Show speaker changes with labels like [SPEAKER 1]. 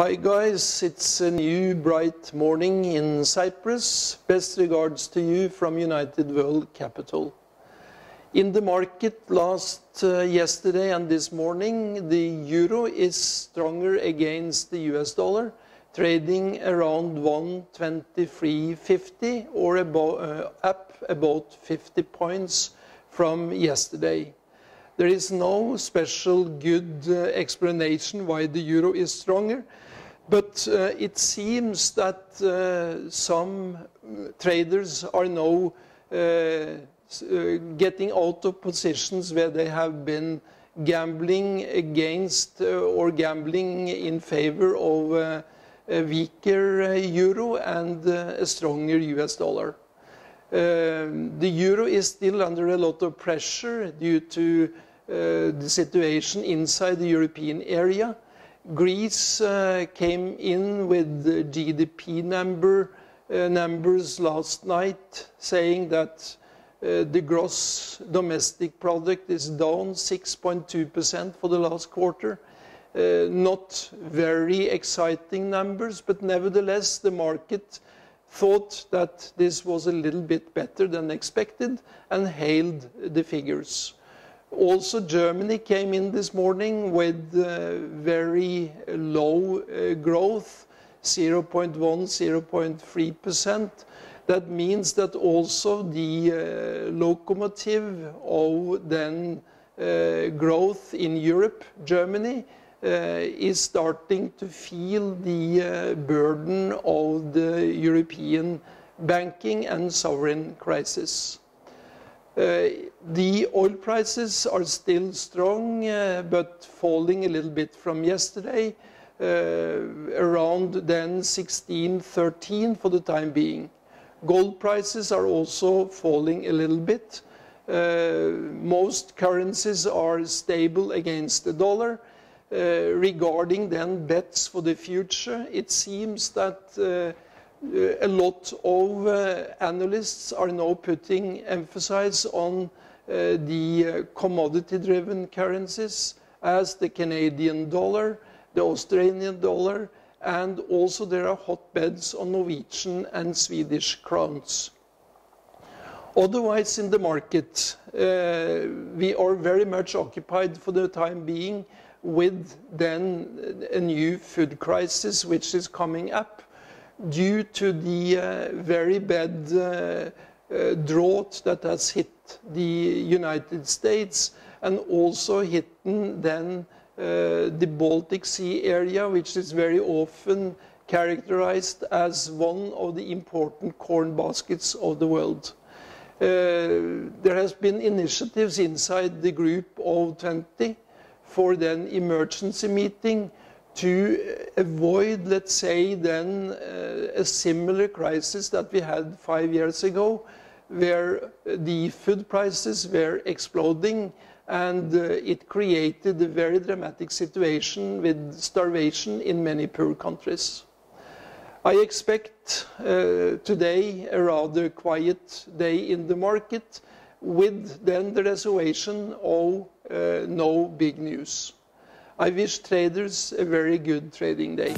[SPEAKER 1] Hi guys, it's a new bright morning in Cyprus. Best regards to you from United World Capital. In the market last uh, yesterday and this morning, the euro is stronger against the US dollar, trading around 123.50 or uh, up about 50 points from yesterday. There is no special good uh, explanation why the euro is stronger, but uh, it seems that uh, some traders are now getting out of positions where they have been gambling against or gambling in favor of a weaker euro and a stronger US dollar. Um, the euro is still under a lot of pressure due to the situation inside the European area. Greece uh, came in with the GDP number, uh, numbers last night saying that the gross domestic product is down 6.2% for the last quarter. Uh, not very exciting numbers, but nevertheless, the market thought that this was a little bit better than expected and hailed the figures. Also, Germany came in this morning with uh, very low uh, growth, 0.1, 0.3%. That means that also the uh, locomotive of then growth in Europe, Germany, is starting to feel the burden of the European banking and sovereign crisis. Uh, the oil prices are still strong, uh, but falling a little bit from yesterday, uh, around then 16, 13 for the time being. Gold prices are also falling a little bit. Most currencies are stable against the dollar. Regarding then bets for the future, it seems that a lot of uh, analysts are now putting emphasis on uh, the uh, commodity-driven currencies as the Canadian dollar, the Australian dollar, and also there are hotbeds on Norwegian and Swedish crowns. Otherwise, in the market, we are very much occupied for the time being with then a new food crisis, which is coming up due to the uh, very bad uh, uh, drought that has hit the United States and also hidden then the Baltic Sea area, which is very often characterized as one of the important corn baskets of the world. Uh, there has been initiatives inside the group of 20 for then emergency meeting to avoid, let's say, then uh, a similar crisis that we had five years ago, where the food prices were exploding and uh, it created a very dramatic situation with starvation in many poor countries. I expect uh, today a rather quiet day in the market with then the reservation of uh, no big news. I wish traders a very good trading day.